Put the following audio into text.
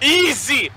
Easy!